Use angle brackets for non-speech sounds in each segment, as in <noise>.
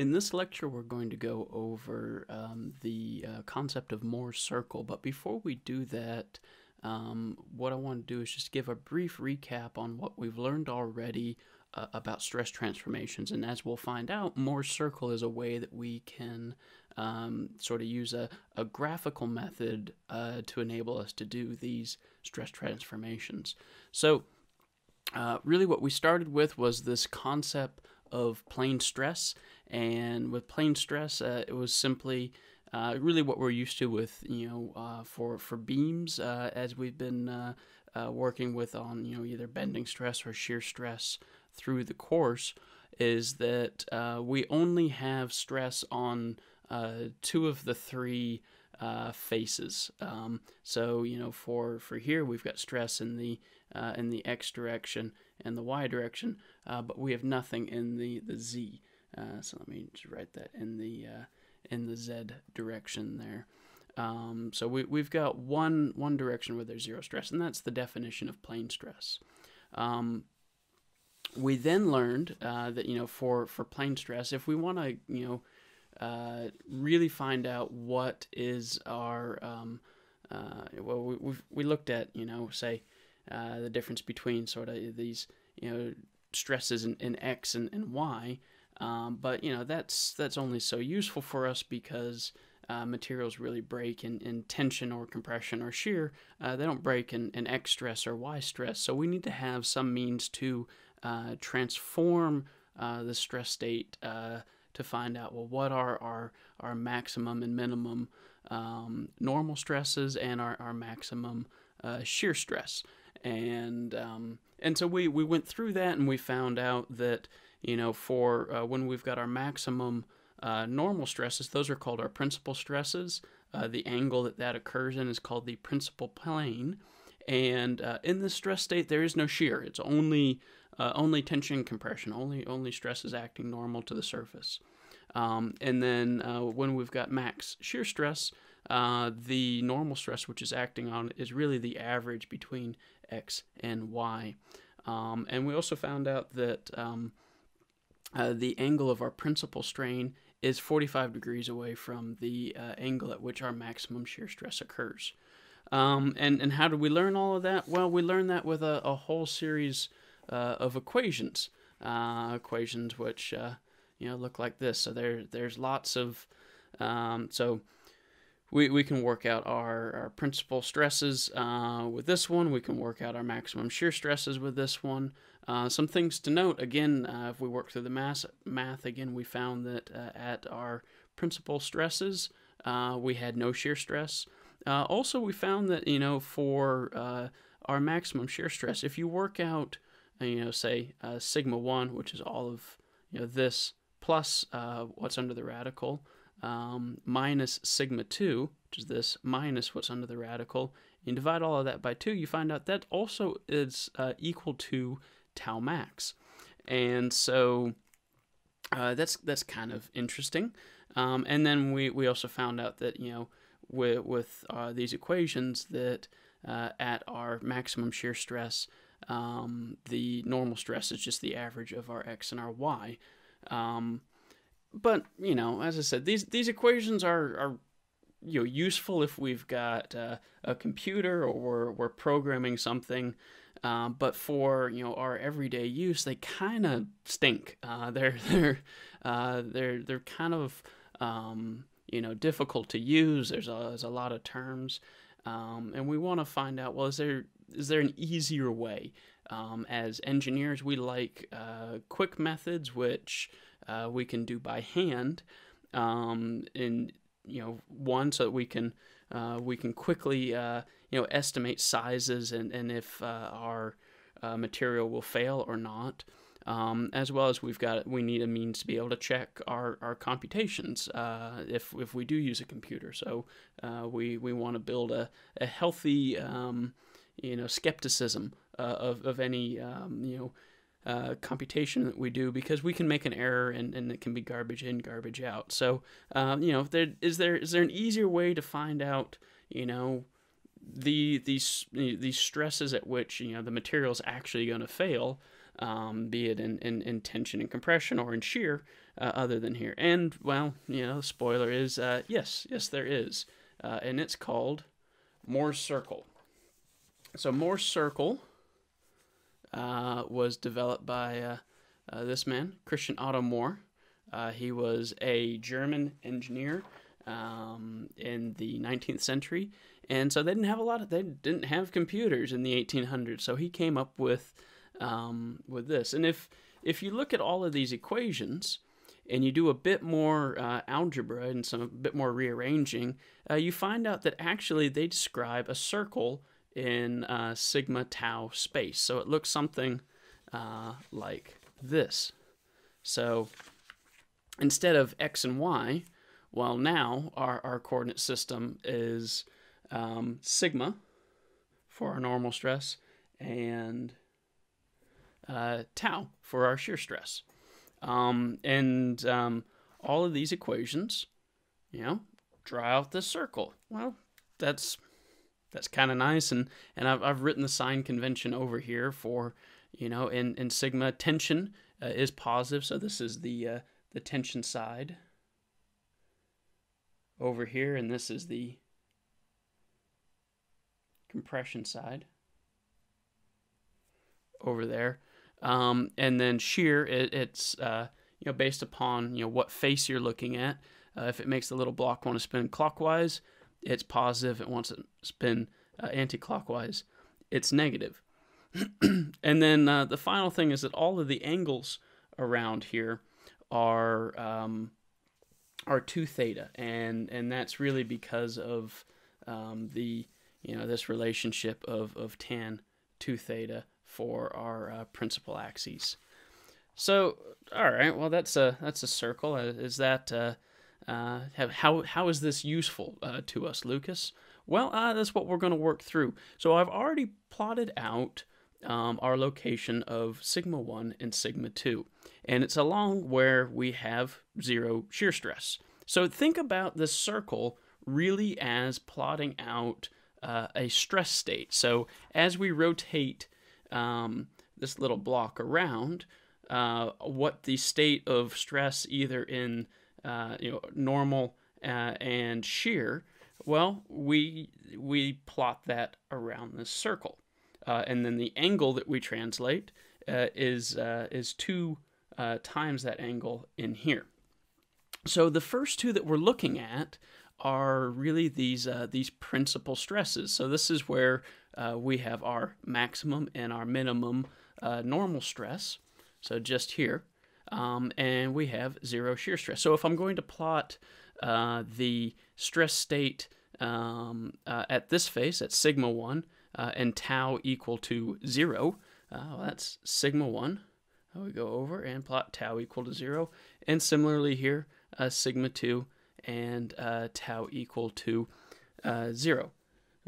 In this lecture, we're going to go over um, the uh, concept of Mohr's circle. But before we do that, um, what I want to do is just give a brief recap on what we've learned already uh, about stress transformations. And as we'll find out, Mohr's circle is a way that we can um, sort of use a, a graphical method uh, to enable us to do these stress transformations. So, uh, really, what we started with was this concept of plane stress. And with plane stress, uh, it was simply uh, really what we're used to with, you know, uh, for, for beams uh, as we've been uh, uh, working with on, you know, either bending stress or shear stress through the course is that we only have stress on two of the three faces. Um, so you know, for for here we've got stress in the in the x direction and the y direction, but we have nothing in the the z. Uh, so let me just write that in the uh, in the z direction there. Um, so we we've got one one direction where there's zero stress, and that's the definition of plane stress. Um, we then learned uh, that you know for for plane stress, if we want to you know uh, really find out what is our um, uh, well we we looked at you know say uh, the difference between sort of these you know stresses in, in x and, and y um, but you know that's that's only so useful for us because uh, materials really break in, in tension or compression or shear. Uh, they don't break in, in x stress or y stress. So we need to have some means to uh, transform the stress state to find out well what are our our maximum and minimum um, normal stresses and our, our maximum uh, shear stress. And um, and so we we went through that and we found out that you know for uh, when we've got our maximum uh, normal stresses those are called our principal stresses uh, the angle that that occurs in is called the principal plane and uh, in this stress state there is no shear it's only uh, only tension compression, only only stress is acting normal to the surface. Um, and then uh, when we've got max shear stress, the normal stress which is acting on is really the average between x and y. Um, and we also found out that um, uh, the angle of our principal strain is 45 degrees away from the uh, angle at which our maximum shear stress occurs. Um, and, and how did we learn all of that? Well, we learned that with a, a whole series uh, of equations, uh, equations which uh, you know look like this. So there there's lots of um, so we, we can work out our, our principal stresses uh, with this one. We can work out our maximum shear stresses with this one. Uh, some things to note again, uh, if we work through the math, math again, we found that uh, at our principal stresses, uh, we had no shear stress. Uh, also, we found that, you know, for our maximum shear stress, if you work out you know, say uh, sigma 1, which is all of you know this plus uh, what's under the radical, um, minus sigma 2, which is this, minus what's under the radical. and divide all of that by 2, you find out that also is uh, equal to tau max. And so uh, that's that's kind of interesting. Um, and then we, we also found out that, you know, with, with uh, these equations that uh, at our maximum shear stress, um, the normal stress is just the average of our x and our y. Um, but you know, as I said, these these equations are are you know useful if we've got uh, a computer or we're, we're programming something. Um, but for you know our everyday use, they kind of stink. Uh, <laughs> they're they're uh, they're they're kind of um, you know difficult to use. There's a, there's a lot of terms, um, and we want to find out well is there is there an easier way? Um, as engineers, we like uh, quick methods, which uh, we can do by hand. Um, and you know, one so that we can uh, we can quickly uh, you know estimate sizes and and if uh, our uh, material will fail or not. Um, as well as we've got we need a means to be able to check our, our computations uh, if, if we do use a computer so uh, we, we want to build a, a healthy um, you know skepticism uh, of of any um, you know uh, computation that we do because we can make an error and, and it can be garbage in garbage out so um, you know there is there is there an easier way to find out you know the these these stresses at which you know the material is actually going to fail um, be it in, in, in, tension and compression or in shear, uh, other than here. And, well, you know, spoiler is uh, yes, yes, there is. Uh, and it's called Mohr's Circle. So, Mohr's Circle uh, was developed by uh, uh, this man, Christian Otto Mohr. he was a German engineer um, in the 19th century. And so they didn't have a lot of, they didn't have computers in the 1800s. So he came up with, um, with this. And if, if you look at all of these equations, and you do a bit more uh, algebra and some a bit more rearranging, uh, you find out that actually they describe a circle in uh, sigma tau space. So it looks something uh, like this. So instead of x and y, well, now our, our coordinate system is um, sigma for our normal stress and uh, tau for our shear stress. Um, and um, all of these equations, you know, draw out this circle. Well, that's that's kind of nice. And and I've, I've written the sign convention over here for, you know, in, in sigma tension uh, is positive. So this is the uh, the tension side over here, and this is the compression side over there. Um, and then shear, it, it's uh, you know based upon you know what face you're looking at. Uh, if it makes the little block want to spin clockwise, it's positive. It wants to spin uh, anti-clockwise, it's negative. <clears throat> and then uh, the final thing is that all of the angles around here are um, are two theta, and and that's really because of um, the you know this relationship of of tan two theta for our uh, principal axes. So, all right, well that's a that's a circle. Uh, is that uh, uh, have, how how is this useful uh, to us, Lucas? Well, uh, that's what we're going to work through. So I've already plotted out um, our location of sigma 1 and sigma 2, and it's along where we have zero shear stress. So think about this circle really as plotting out uh, a stress state. So as we rotate um, this little block around, uh, what the state of stress either in uh, you know normal uh, and shear, well, we we plot that around this circle, uh, and then the angle that we translate uh, is is two times that angle in here. So the first two that we're looking at are really these uh, these principal stresses. So this is where uh, we have our maximum and our minimum uh, normal stress. So just here, um, and we have zero shear stress. So if I'm going to plot uh, the stress state um, uh, at this face at sigma one uh, and tau equal to zero, well, that's sigma one. We go over and plot tau equal to zero, and similarly here, sigma two and uh, tau equal to uh, zero.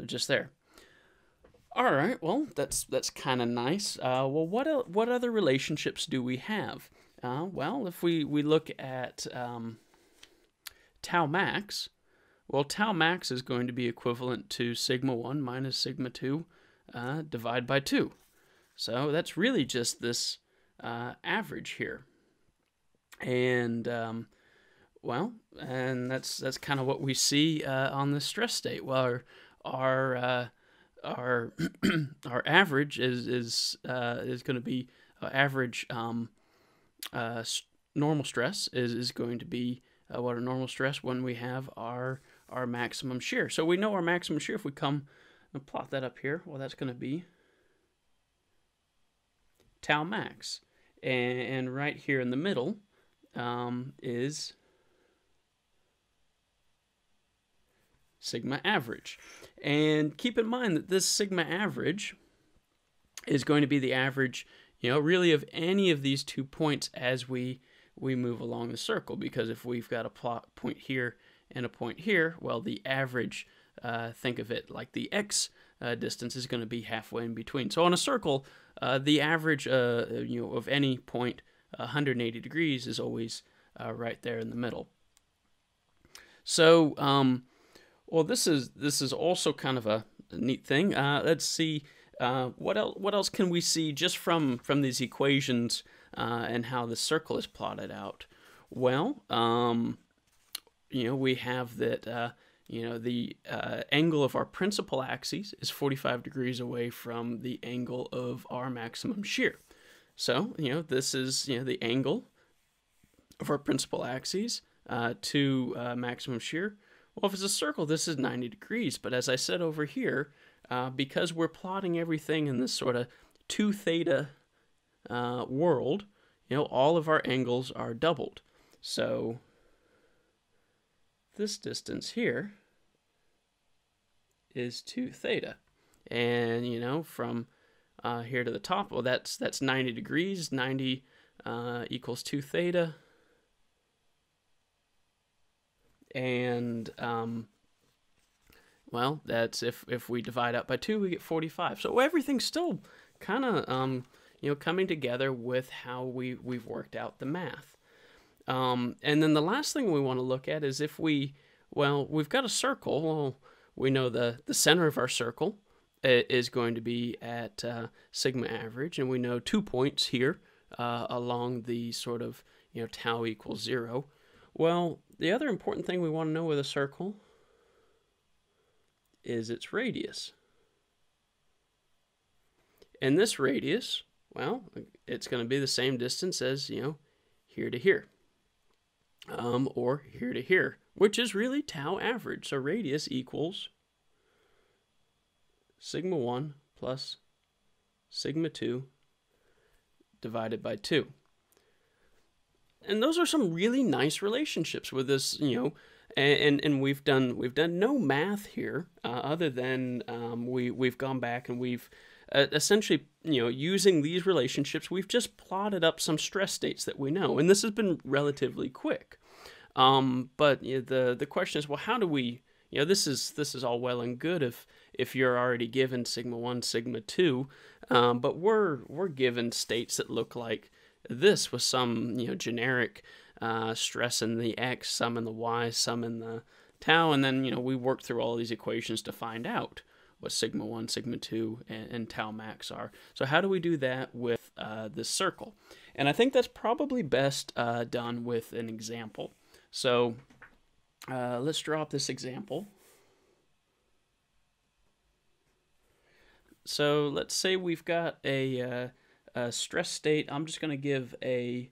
Just there. All right. Well, that's that's kind of nice. Uh, well, what what other relationships do we have? Uh, well, if we we look at um, tau max, well, tau max is going to be equivalent to sigma one minus sigma two uh, divided by two. So that's really just this uh, average here. And um, well, and that's that's kind of what we see uh, on the stress state. Well, our our uh, our, <clears throat> our average is is uh, is going to be uh, average um, uh, normal stress is is going to be uh, what our normal stress when we have our our maximum shear. So we know our maximum shear if we come and plot that up here. Well, that's going to be tau max, and, and right here in the middle um, is sigma average. And keep in mind that this sigma average is going to be the average, you know, really of any of these two points as we we move along the circle. Because if we've got a plot point here and a point here, well, the average, uh, think of it like the x uh, distance is going to be halfway in between. So on a circle, uh, the average, uh, you know, of any point 180 degrees is always uh, right there in the middle. So um, well, this is this is also kind of a neat thing. Uh, let's see. uh, what else? What else can we see just from from these equations uh, and how the circle is plotted out? Well, um, you know, we have that. Uh, you know, the uh, angle of our principal axis is 45 degrees away from the angle of our maximum shear. So, you know, this is you know the angle of our principal axis uh, to maximum shear. Well, if it's a circle, this is 90 degrees. But as I said over here, uh, because we're plotting everything in this sort of 2 theta uh, world, you know, all of our angles are doubled. So this distance here is 2 theta. And, you know, from uh, here to the top, well, that's, that's 90 degrees. 90 uh, equals 2 theta. And, um, well, that's if, if we divide up by 2, we get 45. So everything's still kind of, um, you know, coming together with how we, we've worked out the math. Um, and then the last thing we want to look at is if we, well, we've got a circle. Well, we know the, the center of our circle is going to be at uh, sigma average, and we know two points here uh, along the sort of, you know, tau equals zero. Well, the other important thing we want to know with a circle is its radius. And this radius, well, it's going to be the same distance as, you know, here to here um, or here to here, which is really tau average. So radius equals sigma 1 plus sigma 2 divided by 2. And those are some really nice relationships with this, you know, and and we've done we've done no math here uh, other than um, we we've gone back and we've uh, essentially you know using these relationships we've just plotted up some stress states that we know and this has been relatively quick. Um, but you know, the the question is well how do we you know this is this is all well and good if if you're already given sigma 1 sigma 2 um, but we're we're given states that look like this was some you know generic uh, stress in the x some in the y some in the tau and then you know we work through all these equations to find out what sigma 1, sigma 2, and, and tau max are. So how do we do that with uh, this circle? And I think that's probably best uh, done with an example. So uh, let's draw up this example. So let's say we've got a, a stress state. I'm just going to give a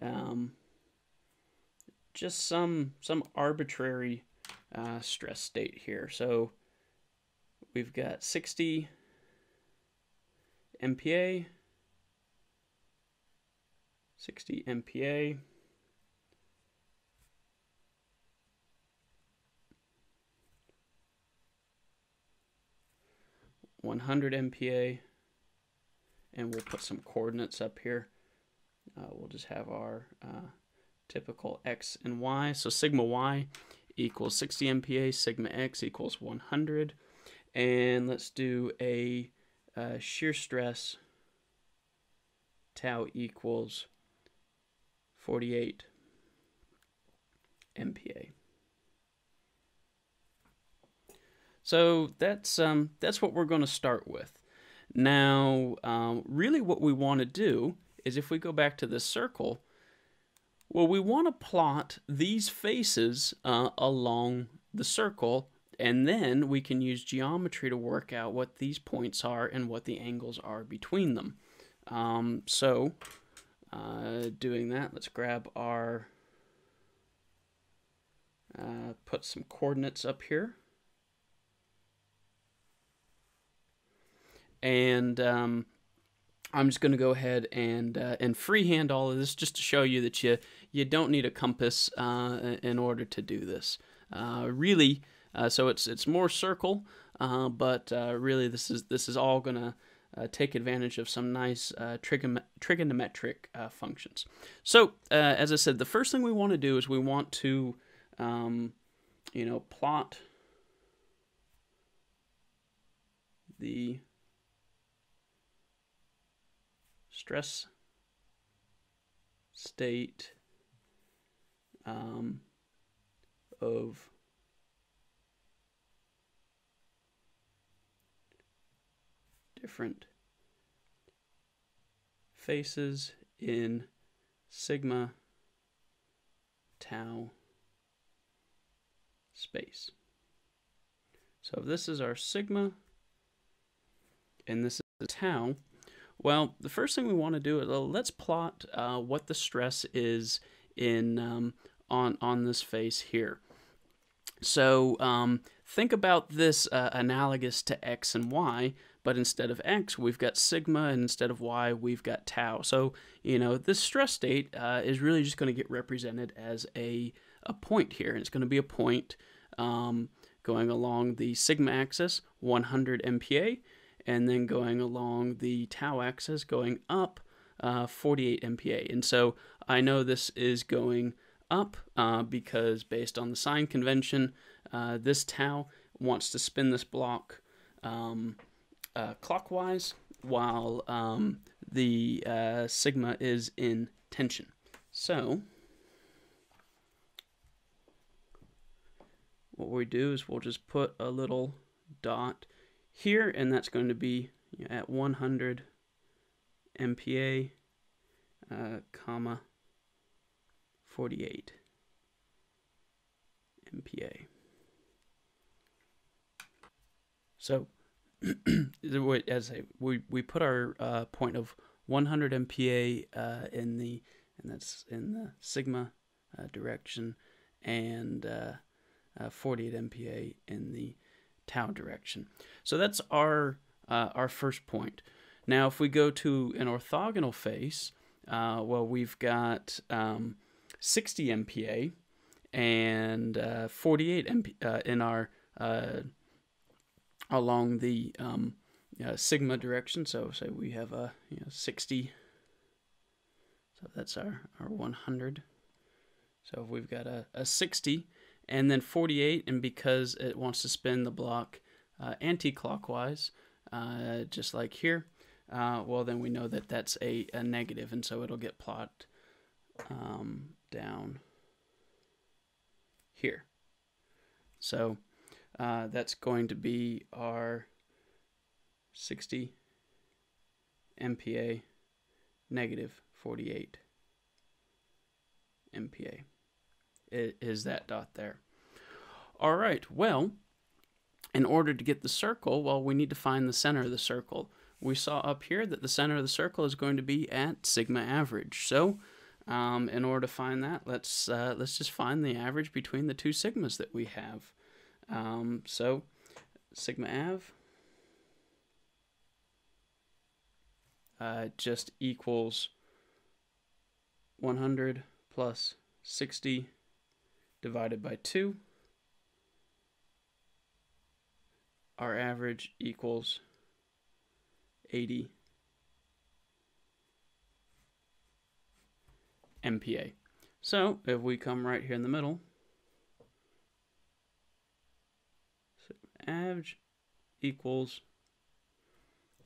um, just some some arbitrary uh, stress state here. So we've got 60 MPa, 60 MPa, One hundred MPa, and we'll put some coordinates up here. Uh, we'll just have our uh, typical x and y. So sigma y equals 60 MPa, sigma x equals 100. And let's do a uh, shear stress tau equals 48 MPa. So that's um, that's what we're going to start with. Now, um, really what we want to do is if we go back to this circle, well, we want to plot these faces uh, along the circle and then we can use geometry to work out what these points are and what the angles are between them. Um, so, uh, doing that, let's grab our, uh, put some coordinates up here. And um, I'm just going to go ahead and uh, and freehand all of this just to show you that you you don't need a compass uh, in order to do this. Uh, really, uh, so it's it's Mohr circle, uh, but uh, really this is this is all gonna uh, take advantage of some nice trigon trigonometric functions. So as I said, the first thing we want to do is we want to, um, you know, plot the stress state um, of different faces in sigma tau space. So this is our sigma and this is the tau, well, the first thing we want to do is well, let's plot uh, what the stress is in um, on on this face here. So um, think about this uh, analogous to x and y, but instead of x, we've got sigma, and instead of y, we've got tau. So, you know, this stress state uh, is really just going to get represented as a, a point here, and it's going to be a point um, going along the sigma axis, 100 MPa, and then going along the tau axis, going up uh, 48 MPa. And so I know this is going up uh, because based on the sign convention, uh, this tau wants to spin this block um, uh, clockwise while um, the uh, sigma is in tension. So what we do is we'll just put a little dot here and that's going to be at 100 MPa uh, comma 48 MPa. So <clears throat> as I, we we put our uh, point of 100 MPa uh, in the and that's in the sigma uh, direction and uh, uh, 48 MPa in the tau direction. So that's our uh, our first point. Now, if we go to an orthogonal face, well, we've got um, 60 MPa and 48 MP in our along the um, uh, sigma direction. So say we have a you know, 60. So that's our, our 100. So if we've got a, a 60 and then 48. And because it wants to spin the block uh, anti-clockwise, uh, just like here, uh, well, then we know that that's a, a negative, and so it'll get plotted um, down here. So uh, that's going to be our 60 MPa negative 48 MPa. Is that dot there. All right, well, in order to get the circle, well, we need to find the center of the circle. We saw up here that the center of the circle is going to be at sigma average. So, um, in order to find that, let's uh, let's just find the average between the two sigmas that we have. Um, so sigma av uh, just equals 100 plus 60 divided by 2. Our average equals 80 MPa. So if we come right here in the middle, so average equals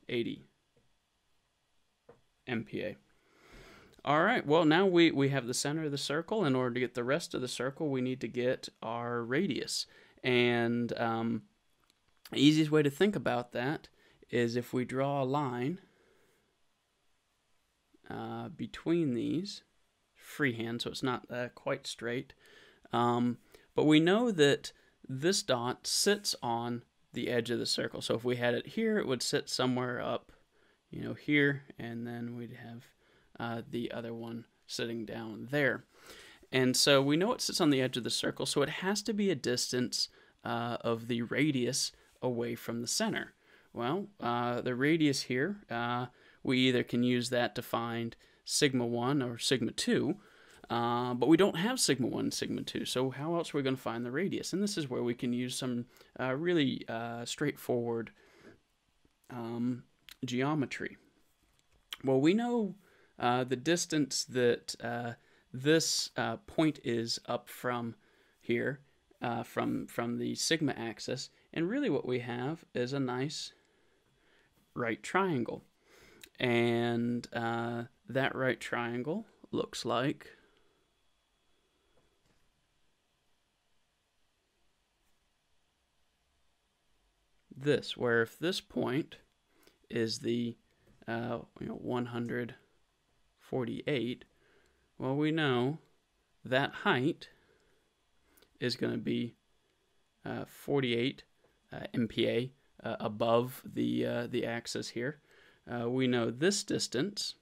80 MPa. All right, well, now we, we have the center of the circle. In order to get the rest of the circle, we need to get our radius. And um, the easiest way to think about that is if we draw a line uh, between these, freehand, so it's not uh, quite straight. Um, but we know that this dot sits on the edge of the circle. So if we had it here, it would sit somewhere up, you know, here, and then we'd have uh, the other one sitting down there. And so we know it sits on the edge of the circle, so it has to be a distance uh, of the radius away from the center. Well, uh, the radius here, uh, we either can use that to find sigma 1 or sigma 2, uh, but we don't have sigma 1 sigma 2, so how else are we going to find the radius? And this is where we can use some uh, really uh, straightforward um, geometry. Well, we know uh, the distance that uh, this uh, point is up from here, from, from the sigma axis, and really what we have is a nice right triangle. And that right triangle looks like this, where if this point is the uh, you know 148. Well, we know that height is going to be uh, 48 uh, MPa uh, above the uh, the axis here. Uh, we know this distance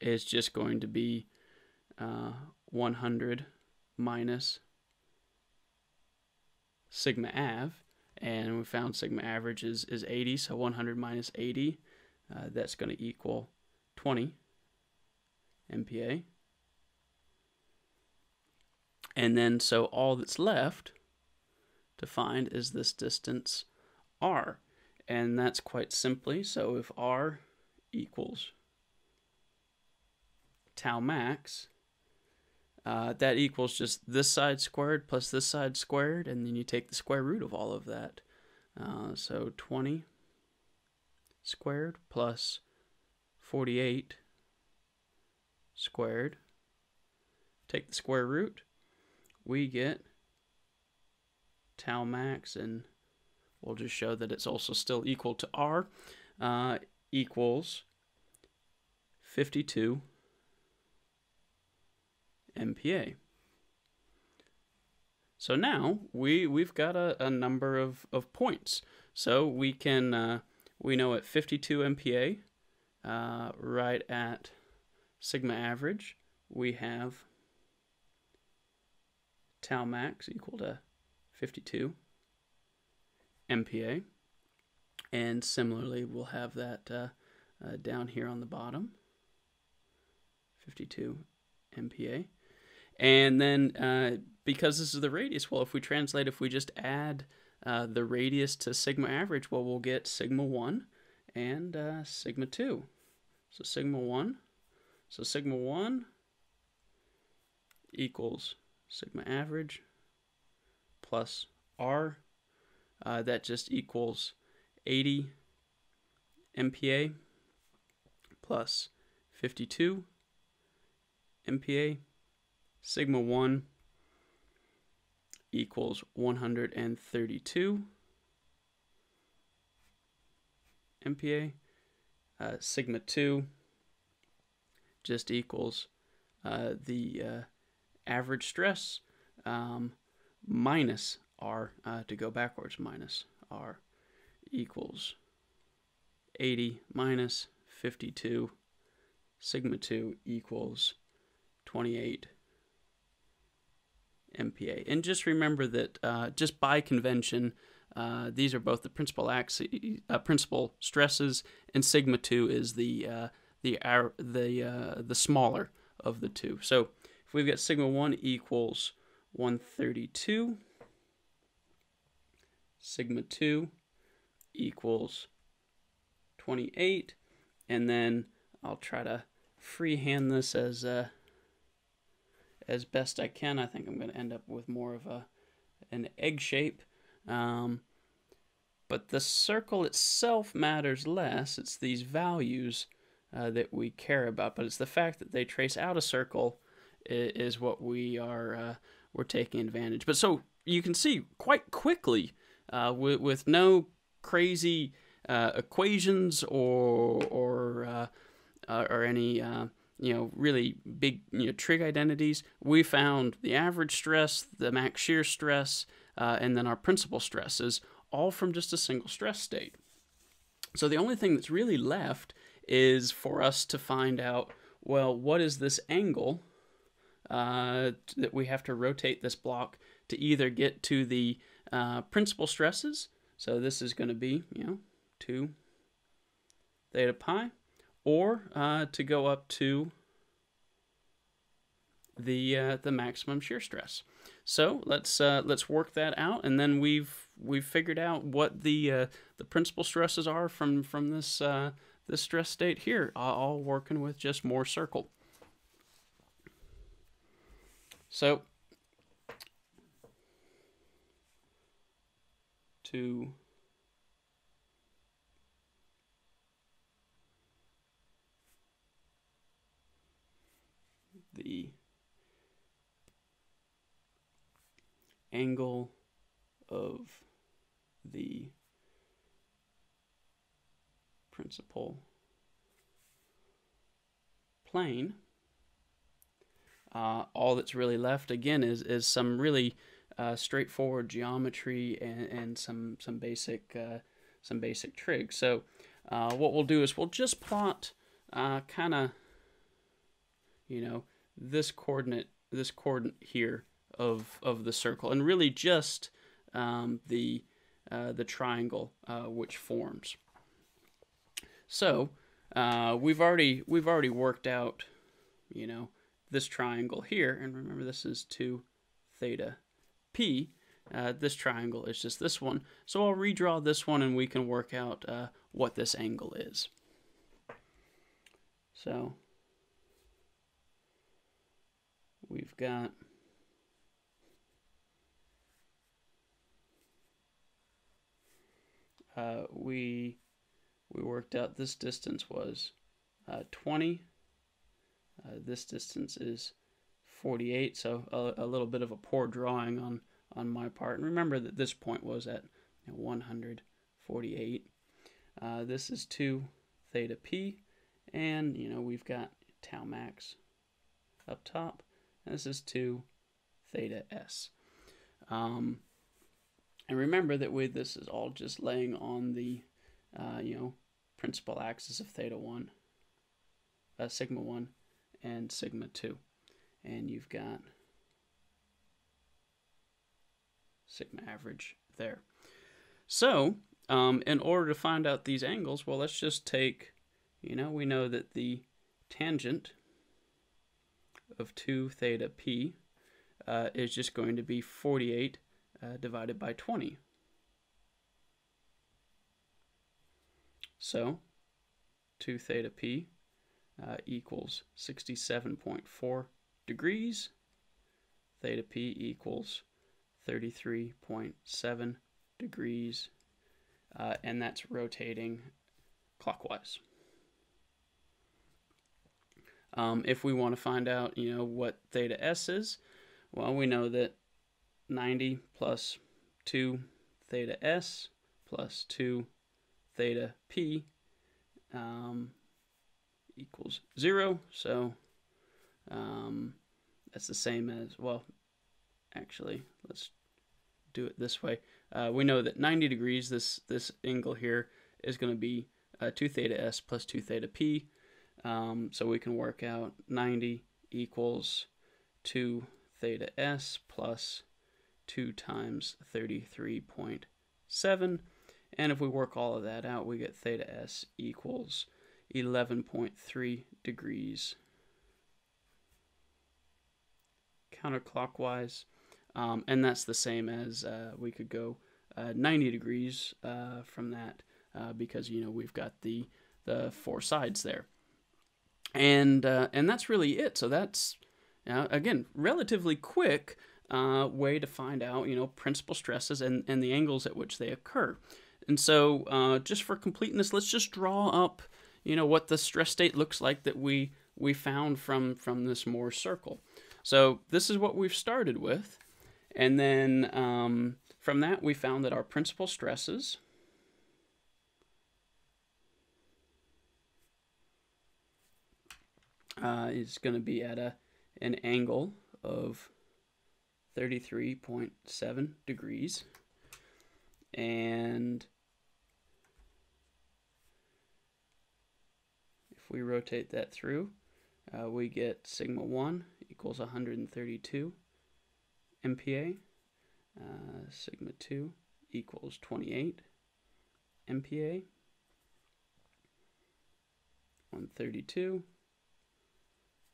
is just going to be 100 minus sigma av, and we found sigma average is, is 80, so 100 minus 80, uh, that's going to equal 20 MPa. And then, so all that's left to find is this distance r. And that's quite simply, so if r equals tau max, uh, that equals just this side squared plus this side squared, and then you take the square root of all of that. Uh, so 20 squared plus 48 squared. Take the square root. We get tau max, and we'll just show that it's also still equal to r, uh, equals 52 MPa. So now we, we've got a, a number of, of points. So we can, uh, we know at 52 MPa, uh, right at sigma average, we have tau max equal to 52 MPa. And similarly, we'll have that uh, uh, down here on the bottom, 52 MPa. And then uh, because this is the radius, well, if we translate, if we just add uh, the radius to sigma average, well, we'll get sigma 1 and uh, sigma 2. So sigma 1, so sigma 1 equals sigma average plus r. Uh, that just equals 80 MPa plus 52 MPa sigma 1 equals 132 MPa. Uh, sigma 2 just equals uh, the uh, average stress um, minus R, uh, to go backwards, minus R equals 80 minus 52. Sigma 2 equals 28 MPa. And just remember that uh, just by convention, uh, these are both the principal axes, uh, principal stresses, and sigma two is the uh, the the uh, the smaller of the two. So if we've got sigma one equals 132, sigma two equals 28, and then I'll try to freehand this as uh, as best I can. I think I'm going to end up with more of a an egg shape. Um, but the circle itself matters less. It's these values uh, that we care about. But it's the fact that they trace out a circle is, what we are uh, we're taking advantage. But so you can see quite quickly uh, with, with no crazy uh, equations or or uh, uh, or any you know, really big, you know, trig identities, we found the average stress, the max shear stress, uh, and then our principal stresses, all from just a single stress state. So the only thing that's really left is for us to find out, well, what is this angle uh, that we have to rotate this block to either get to the uh, principal stresses. So this is going to be, you know, 2 theta pi, or uh, to go up to the uh, the maximum shear stress. So let's uh, let's work that out, and then we've we've figured out what the uh, the principal stresses are from from this uh, this stress state here, all working with just Mohr circle. So to the angle of the principal plane, uh, all that's really left again is is some really uh, straightforward geometry and, and some some basic uh, some basic trig. So uh, what we'll do is we'll just plot uh, kind of you know this coordinate this coordinate here of of the circle and really just um, the uh, the triangle which forms. So we've already we've already worked out you know this triangle here, and remember this is 2 theta p, uh, this triangle is just this one. So I'll redraw this one and we can work out uh, what this angle is. So we've got uh, we we worked out this distance was uh, 20 uh, this distance is 48, so a, a, little bit of a poor drawing on, on my part. And remember that this point was at you know, 148. Uh, this is 2 theta p, and you know we've got tau max up top, and this is 2 theta s. Um, and remember that with this is all just laying on the, uh, you know, principal axis of theta 1, uh, sigma 1, and sigma 2. And you've got sigma average there. So, um, in order to find out these angles, well, let's just take, you know, we know that the tangent of 2 theta p uh, is just going to be 48 uh, divided by 20. So, 2 theta p uh, equals 67.4 degrees. Theta p equals 33.7 degrees, uh, and that's rotating clockwise. Um, if we want to find out, you know, what theta s is, well, we know that 90 plus 2 theta s plus 2 theta p um, equals zero. So um, that's the same as, well, actually, let's do it this way. Uh, we know that 90 degrees, this, this angle here, is going to be uh, 2 theta s plus 2 theta p. Um, so we can work out 90 equals 2 theta s plus 2 times 33.7. And if we work all of that out, we get theta s equals 11.3 degrees counterclockwise. Um, and that's the same as uh, we could go uh, 90 degrees uh, from that uh, because you know we've got the the four sides there, and uh, and that's really it. So that's again relatively quick uh, way to find out you know principal stresses and and the angles at which they occur. And so just for completeness, let's just draw up you know what the stress state looks like that we we found from from this Mohr circle. So this is what we've started with, and then um, from that we found that our principal stresses uh, is going to be at a an angle of 33.7 degrees and if we rotate that through, uh, we get sigma 1 equals 132 MPa. Uh, sigma 2 equals 28 MPa. 132,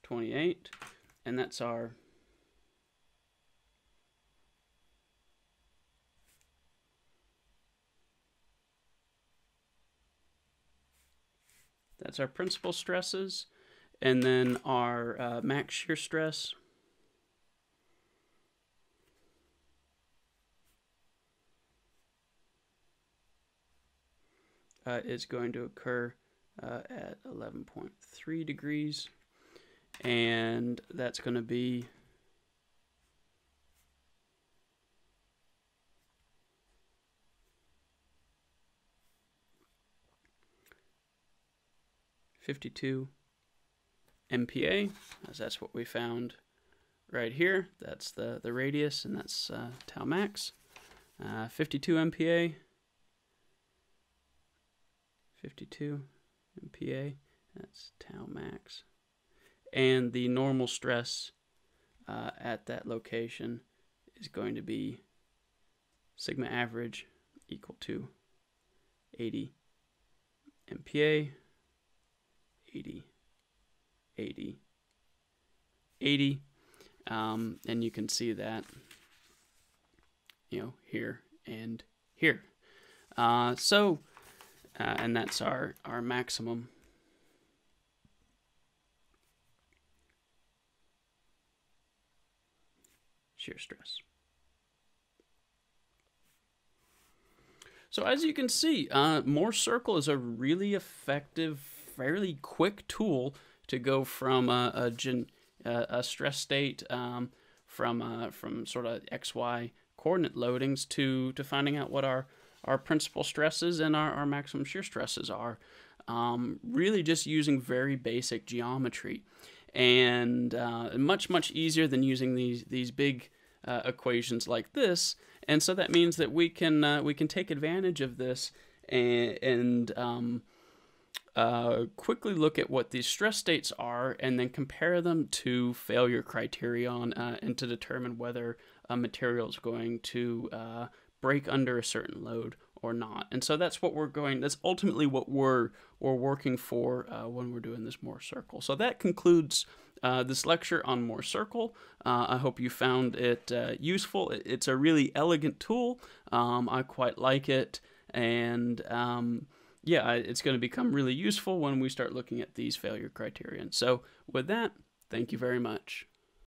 28, and that's our That's our principal stresses. And then our uh, max shear stress. Uh, is going to occur uh, at 11.3 degrees. And that's going to be 52 MPa, as that's what we found right here. That's the, the radius, and that's uh, tau max. Uh, 52 MPa, 52 MPa, that's tau max. And the normal stress uh, at that location is going to be sigma average equal to 80 MPa, 80, 80, 80. Um, and you can see that, you know, here and here. Uh, so, uh, and that's our, our maximum shear stress. So as you can see, uh, Mohr circle is a really effective, fairly quick tool to go from a, a, gen, a stress state um, from uh, from sort of XY coordinate loadings to to finding out what our our principal stresses and our, our maximum shear stresses are. Um, really just using very basic geometry and uh, much much easier than using these these big uh, equations like this and so that means that we can uh, we can take advantage of this and, and um, uh, quickly look at what these stress states are and then compare them to failure criterion uh, and to determine whether a material is going to uh, break under a certain load or not. And so that's what we're going, that's ultimately what we're, we're working for uh, when we're doing this Mohr circle. So that concludes uh, this lecture on Mohr circle. I hope you found it useful. It's a really elegant tool. Um, I quite like it. And um, yeah, it's going to become really useful when we start looking at these failure criterion. So with that, thank you very much.